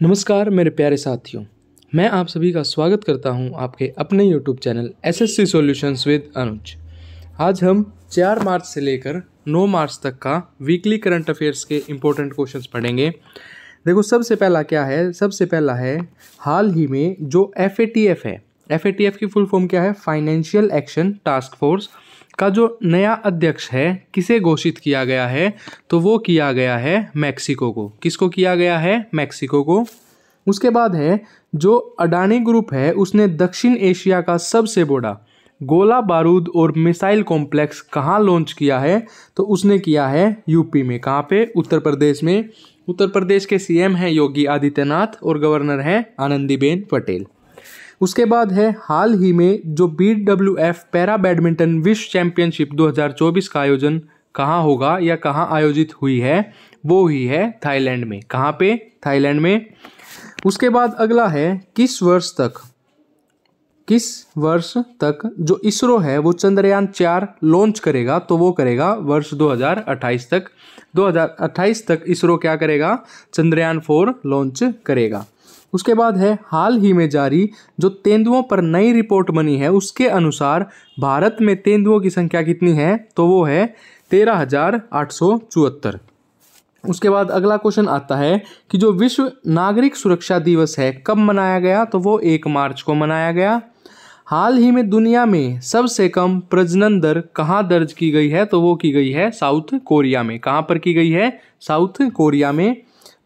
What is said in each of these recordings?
नमस्कार, मेरे प्यारे साथियों। मैं आप सभी का स्वागत करता हूँ आपके अपने YouTube channel S S C solutions with Anuj आज हम 4 मार्च से लेकर 9 मार्च तक का वीकली करंट अफेयर्स के इम्पोर्टेंट क्वेश्चंस पढ़ेंगे। देखो, सबसे पहला क्या है? सबसे पहला है, हाल ही में जो FATF है FATF की फुल फॉर्म क्या है? फाइनेंशियल एक्शन टास्क फोर्स का जो नया अध्यक्ष है, किसे घोषित किया गया है तो वो किया गया है मैक्सिको को। किसको किया गया है? मैक्सिको को। उसके बाद है, जो अडानी ग्रुप है, उसने दक्षिण एशिया का सबसे बड़ा गोला बारूद और मिसाइल कॉम्प्लेक्स कहाँ लॉन्च किया है तो उसने किया है यूपी में। कहाँ पे? उत्तर प्रदेश में। उत्तर प्रदेश के सीएम हैं योगी आदित्यनाथ और गवर्नर हैं आनंदीबेन पटेल। उसके बाद है हाल ही में जो B W F para badminton विश्व चैंपियनशिप 2024 का आयोजन कहाँ होगा या कहाँ आयोजित हुई है, वो हुई है थाईलैंड में। कहाँ पे? थाईलैंड में। उसके बाद अगला है किस वर्ष तक? किस वर्ष तक जो इसरो है, वो चंद्रयान चार लॉन्च करेगा तो वो करेगा वर्ष 2028 तक। 2028 तक इसरो क्या करेगा? चंद्रयान फोर लॉन्च करेगा। उसके बाद है हाल ही में जारी जो तेंदुओं पर नई रिपोर्ट बनी है, उसके अनुसार भारत में तेंदुओं की संख्या कितनी है तो वो है तेरह हज़ार आठ सौ चौहत्तर। उसके बाद अगला क्वेश्चन आता है कि जो विश्व नागरिक सुरक्षा दिवस है, कब मनाया गया तो वो एक मार्च को मनाया गया। हाल ही में दुनिया में सबसे कम प्रजनन दर कहाँ दर्ज की गई है तो वो की गई है साउथ कोरिया में। कहाँ पर की गई है? साउथ कोरिया में।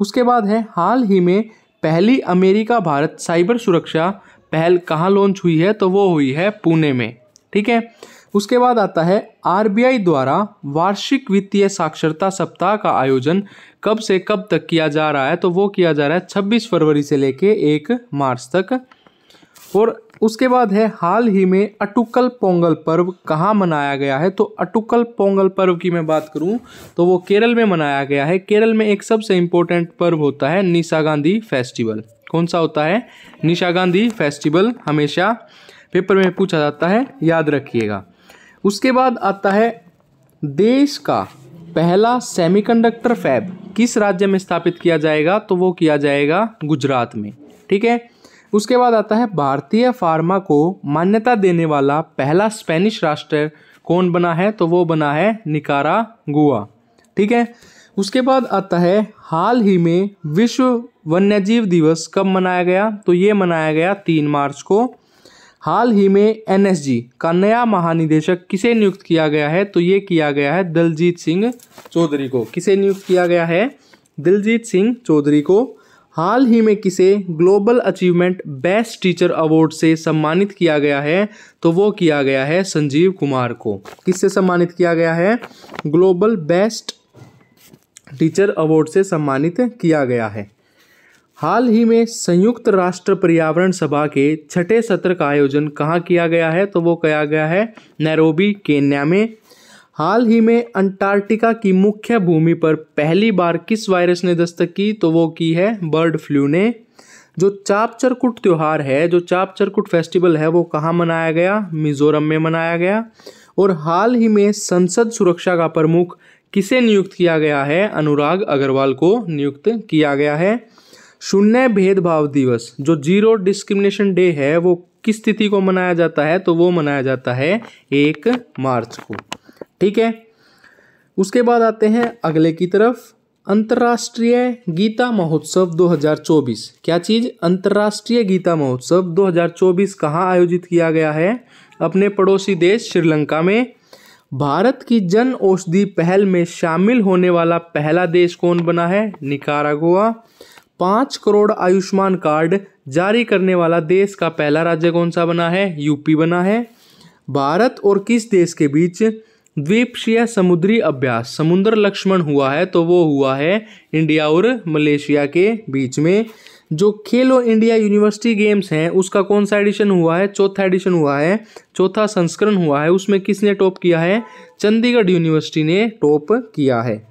उसके बाद है हाल ही में पहली अमेरिका भारत साइबर सुरक्षा पहल कहाँ लॉन्च हुई है तो वो हुई है पुणे में, ठीक है? उसके बाद आता है आरबीआई द्वारा वार्षिक वित्तीय साक्षरता सप्ताह का आयोजन कब से कब तक किया जा रहा है तो वो किया जा रहा है 26 फरवरी से लेके 1 मार्च तक। और उसके बाद है, हाल ही में अटुकल पोंगल पर्व कहाँ मनाया गया है? तो अटुकल पोंगल पर्व की मैं बात करूँ तो वो केरल में मनाया गया है। केरल में एक सबसे इम्पोर्टेंट पर्व होता है निशा गांधी फेस्टिवल कौन सा होता है? निशा गांधी फेस्टिवल हमेशा पेपर में पूछा जाता है, याद रखिएगा। उसके बाद आता है देश का पहला सेमीकंडक्टर फैब किस राज्य में स्थापित किया जाएगा? तो वो किया जाएगा गुजरात में। ठीक है? उसके बाद आता है भारतीय फार्मा को मान्यता देने वाला पहला स्पेनिश राष्ट्र कौन बना है? तो वो बना है निकारा गुआ ठीक है? उसके बाद आता है हाल ही में विश्व वन्यजीव दिवस कब मनाया गया? तो ये मनाया गया तीन मार्च को। हाल ही में एनएसजी का नया महानिदेशक किसे नियुक्त किया गया है? तो ये किया गया है दलजीत सिंह चौधरी को। किसे नियुक्त किया गया है? दिलजीत सिंह चौधरी को। हाल ही में किसे global achievement best teacher award से सम्मानित किया गया है तो वो किया गया है संजीव कुमार को। किससे सम्मानित किया गया है? ग्लोबल बेस्ट टीचर अवार्ड से सम्मानित किया गया है। हाल ही में संयुक्त राष्ट्र पर्यावरण सभा के छठे सत्र का आयोजन कहाँ किया गया है तो वो किया गया है नैरोबी, केन्या में। हाल ही में अंटार्कटिका की मुख्य भूमि पर पहली बार किस वायरस ने दस्तक की तो वो की है बर्ड फ्लू ने। जो चाप चरकुट त्यौहार है, जो चाप चरकुट फेस्टिवल है, वो कहाँ मनाया गया? मिजोरम में मनाया गया। और हाल ही में संसद सुरक्षा का प्रमुख किसे नियुक्त किया गया है? अनुराग अग्रवाल को नियुक्त किया गया है। शून्य भेदभाव दिवस, जो ज़ीरो डिस्क्रिमिनेशन डे है, वो किस तिथि को मनाया जाता है? तो वो मनाया जाता है एक मार्च को। ठीक है? उसके बाद आते हैं अगले की तरफ़, अंतर्राष्ट्रीय गीता महोत्सव 2024 क्या चीज़? अंतर्राष्ट्रीय गीता महोत्सव 2024 कहाँ आयोजित किया गया है? अपने पड़ोसी देश श्रीलंका में। भारत की जन औषधि पहल में शामिल होने वाला पहला देश कौन बना है? निकारागुआ। पाँच करोड़ आयुष्मान कार्ड जारी करने वाला देश का पहला राज्य कौन सा बना है? यूपी बना है। भारत और किस देश के बीच द्वीपशीय समुद्री अभ्यास। समुद्र लक्ष्मण हुआ है तो वो हुआ है इंडिया और मलेशिया के बीच में। जो खेलो इंडिया यूनिवर्सिटी गेम्स हैं, उसका कौन सा एडिशन हुआ है? चौथा एडिशन हुआ है, चौथा संस्करण हुआ है, उसमें किसने टॉप किया है? चंडीगढ़ यूनिवर्सिटी ने टॉप किया है।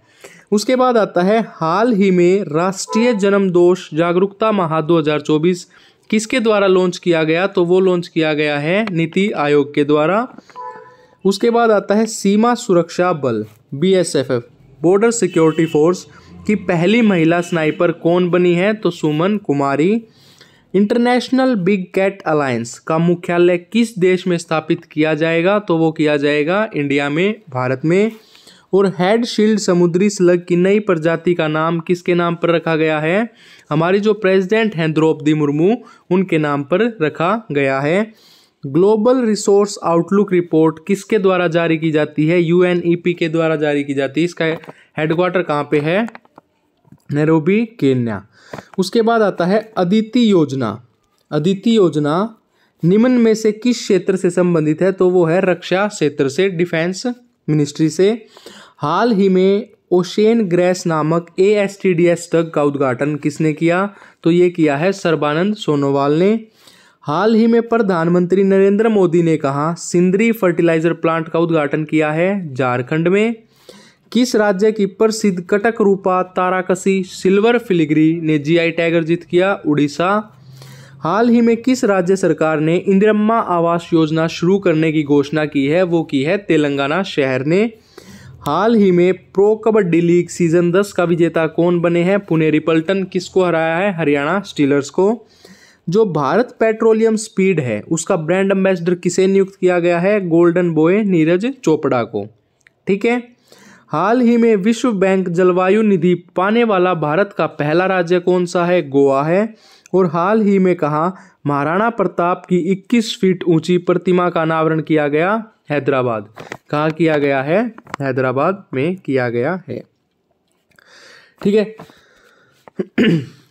उसके बाद आता है, हाल ही में राष्ट्रीय जन्म दोष जागरूकता माह 2024 किसके द्वारा लॉन्च किया गया? तो वो लॉन्च किया गया है नीति आयोग के द्वारा। उसके बाद आता है सीमा सुरक्षा बल B S F F border security force की पहली महिला स्नाइपर कौन बनी है? तो Suman Kumari. International Big Cat Alliance का मुख्यालय किस देश में स्थापित किया जाएगा? तो वो किया जाएगा इंडिया में, भारत में। और हेड शील्ड समुद्री स्लग की नई प्रजाति का नाम किसके नाम पर रखा गया है? हमारी जो प्रेसिडेंट हैं, द्रौपदी मुर्मू, उनके नाम पर रखा गया है। ग्लोबल रिसोर्स आउटलुक रिपोर्ट किसके द्वारा जारी की जाती है? यूएनईपी के द्वारा जारी की जाती है। इसका हेडक्वार्टर कहाँ पे है? Nairobi, Kenya. उसके बाद आता है अदिति योजना। अदिति योजना निम्न में से किस क्षेत्र से संबंधित है? तो वो है रक्षा क्षेत्र से, डिफेंस मिनिस्ट्री से। हाल ही में ओशेन ग्रेस नामक A S T D S tug का उद्घाटन किसने किया? तो ये किया है सर्बानंद सोनोवाल ने। हाल ही में प्रधानमंत्री नरेंद्र मोदी ने कहा, सिंदरी फर्टिलाइज़र प्लांट का उद्घाटन किया है झारखंड में। किस राज्य की प्रसिद्ध कटक रूपा ताराकसी सिल्वर फिलिग्री ने जीआई टैगर जीत किया उड़ीसा? हाल ही में किस राज्य सरकार ने इंदिरम्मा आवास योजना शुरू करने की घोषणा की है, वो की है तेलंगाना शहर ने। हाल ही में प्रो कबड्डी लीग सीज़न 10 का विजेता कौन बने हैं? पुनेरी पल्टन किसको हराया है? हरियाणा स्टीलर्स को। जो भारत पेट्रोलियम स्पीड है, उसका ब्रांड एम्बेसडर किसे नियुक्त किया गया है? गोल्डन बॉय नीरज चोपड़ा को। ठीक है? हाल ही में विश्व बैंक जलवायु निधि पाने वाला भारत का पहला राज्य कौन सा है? गोवा है। और हाल ही में कहा, महाराणा प्रताप की 21 फीट ऊँची प्रतिमा का अनावरण किया गया हैदराबाद। कहा किया गया है? हैदराबाद में किया गया है। ठीक है?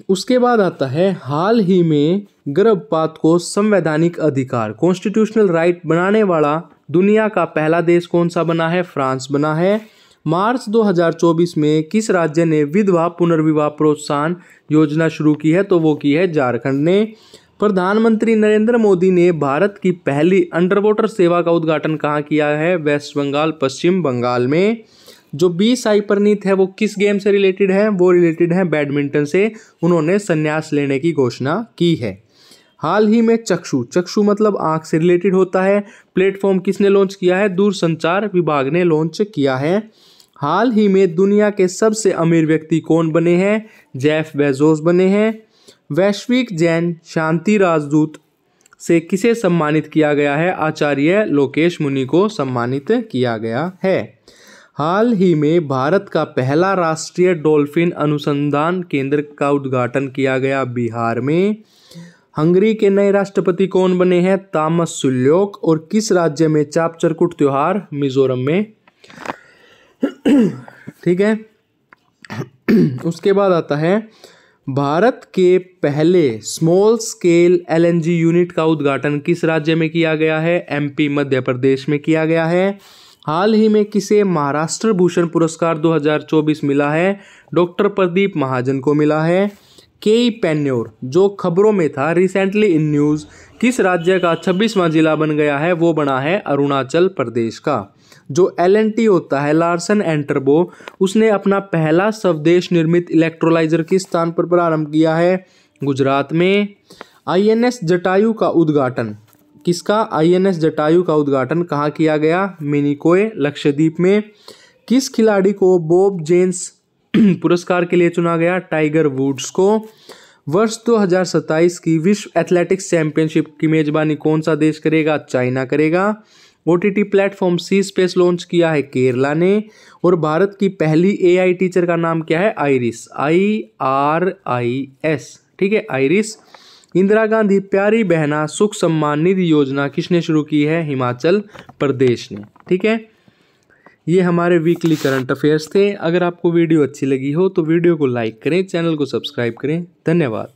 उसके बाद आता है हाल ही में गर्भपात को संवैधानिक अधिकार कॉन्स्टिट्यूशनल राइट बनाने वाला दुनिया का पहला देश कौन सा बना है? फ्रांस बना है। मार्च 2024 में किस राज्य ने विधवा पुनर्विवाह प्रोत्साहन योजना शुरू की है? तो वो की है झारखंड ने। प्रधानमंत्री नरेंद्र मोदी ने भारत की पहली अंडर वाटर सेवा का उद्घाटन कहाँ किया है? वेस्ट बंगाल, पश्चिम बंगाल में। जो बी साई परनीत है, वो किस गेम से रिलेटेड है? वो रिलेटेड है बैडमिंटन से। उन्होंने संन्यास लेने की घोषणा की है। हाल ही में चक्षु चक्षु मतलब आँख से रिलेटेड होता है। प्लेटफॉर्म किसने लॉन्च किया है? दूरसंचार विभाग ने लॉन्च किया है। हाल ही में दुनिया के सबसे अमीर व्यक्ति कौन बने हैं? जेफ बेजोस बने हैं। वैश्विक जैन शांति राजदूत से किसे सम्मानित किया गया है? आचार्य लोकेश मुनि को सम्मानित किया गया है। हाल ही में भारत का पहला राष्ट्रीय डॉल्फिन अनुसंधान केंद्र का उद्घाटन किया गया बिहार में। हंगरी के नए राष्ट्रपति कौन बने हैं? तामस सुल्योक। और किस राज्य में चाप चरकुट त्योहार? मिजोरम में। ठीक है? उसके बाद आता है। भारत के पहले स्मॉल स्केल एलएनजी यूनिट का उद्घाटन किस राज्य में किया गया है? एमपी मध्य प्रदेश में किया गया है। हाल ही में किसे महाराष्ट्र भूषण पुरस्कार 2024 मिला है? डॉक्टर प्रदीप महाजन को मिला है। के पेन्योर, जो खबरों में था रिसेंटली इन न्यूज़ किस राज्य का छब्बीसवां जिला बन गया है, वो बना है अरुणाचल प्रदेश का। जो एलएनटी होता है, लार्सन एंटरबो, उसने अपना पहला स्वदेश निर्मित इलेक्ट्रोलाइजर किस स्थान पर प्रारंभ किया है? गुजरात में। आईएनएस जटायु का उद्घाटन। किसका आईएनएस जटायु का उद्घाटन कहाँ किया गया? मिनिकोय लक्षद्वीप में। किस खिलाड़ी को बॉब जेन्स पुरस्कार के लिए चुना गया? टाइगर वुड्स को। वर्ष 2027 की विश्व एथलेटिक्स चैंपियनशिप की मेजबानी कौन सा देश करेगा? चाइना करेगा। O T T platform C Space launch किया है केरला ने। और भारत की पहली एआई टीचर का नाम क्या है? Iris, I R I S. ठीक है, आइरिस। इंदिरा गांधी प्यारी बहना, सुख सम्मान निधि योजना किसने शुरू की है? हिमाचल प्रदेश ने। ठीक है? ये हमारे वीकली करंट अफेयर्स थे। अगर आपको वीडियो अच्छी लगी हो तो वीडियो को लाइक करें चैनल को सब्सक्राइब करें। धन्यवाद।